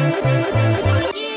Música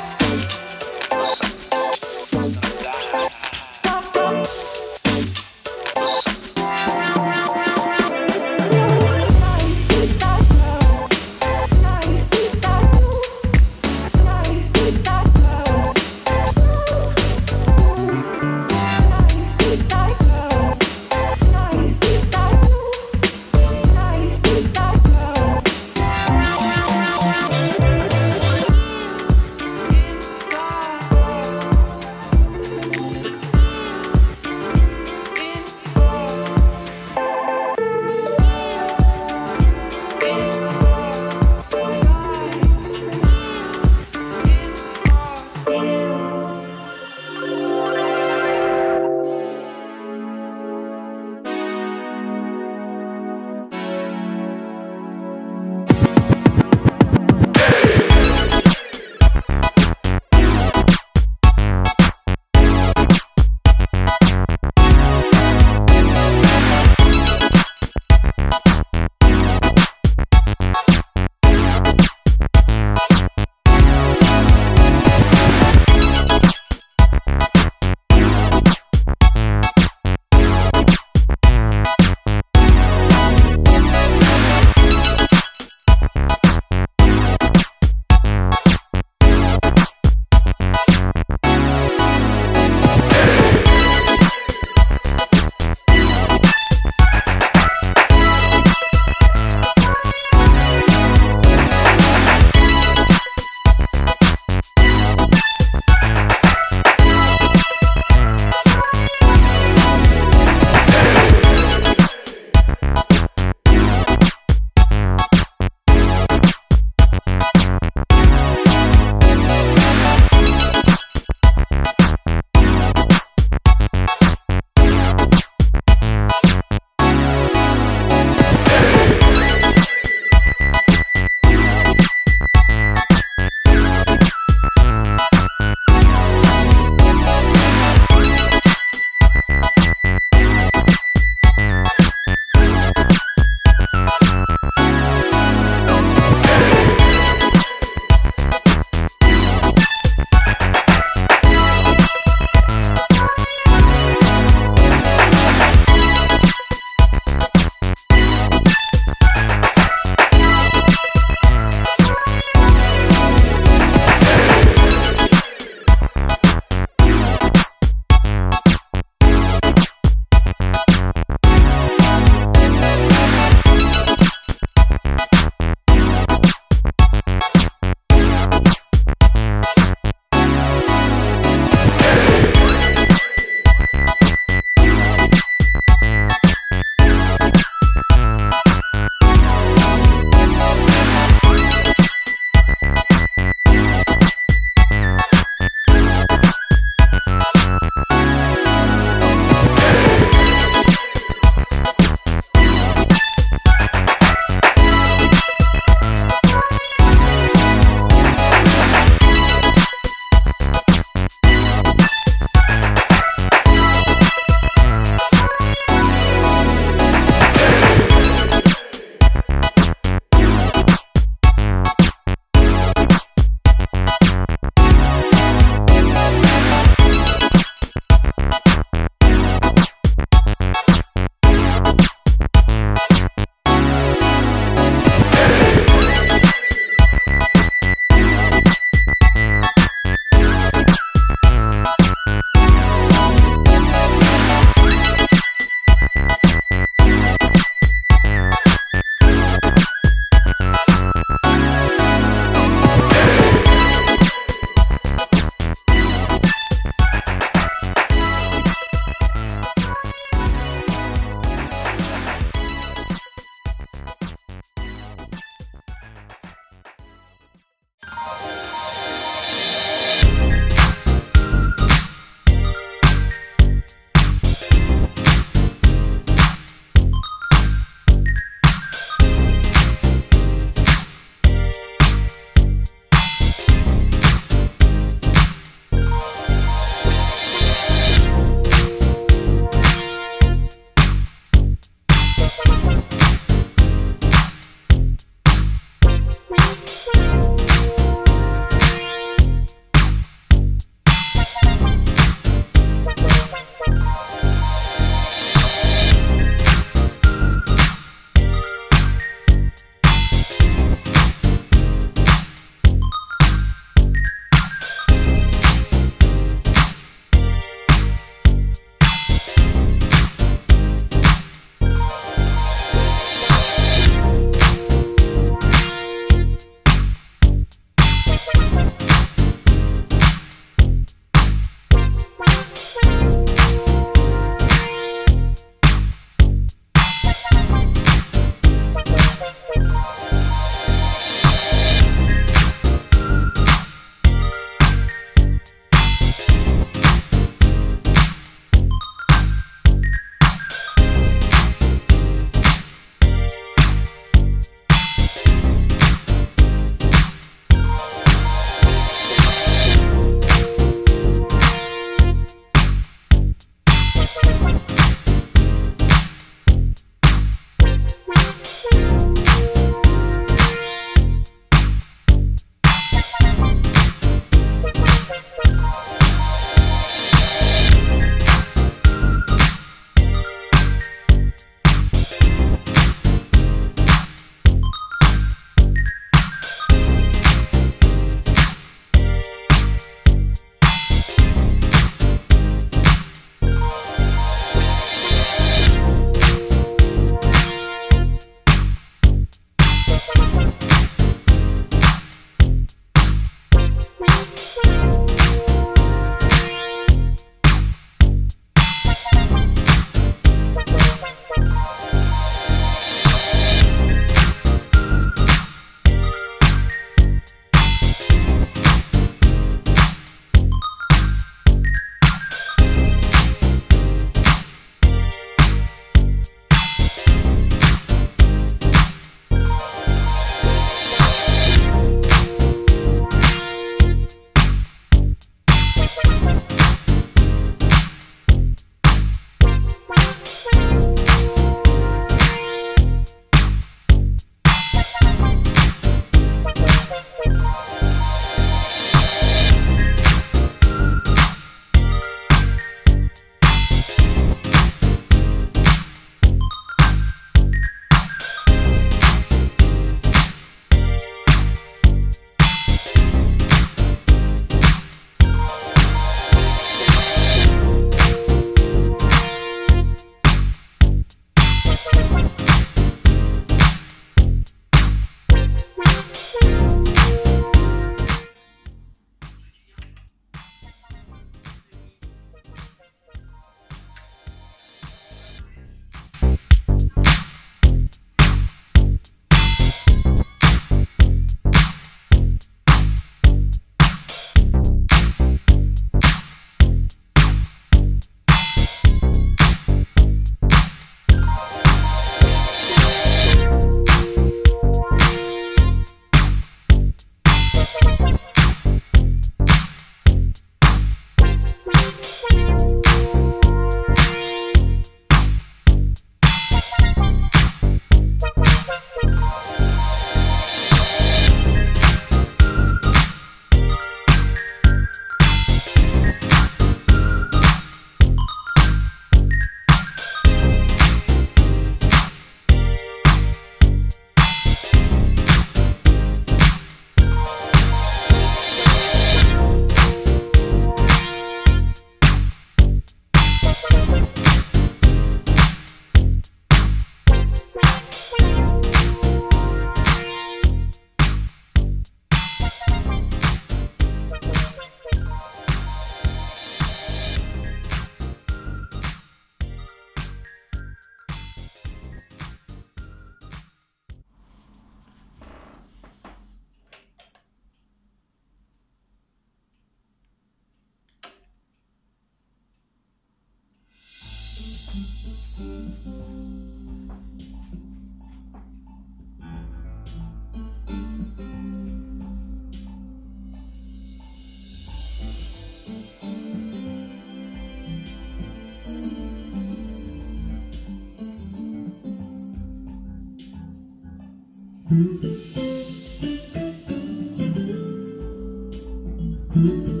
thank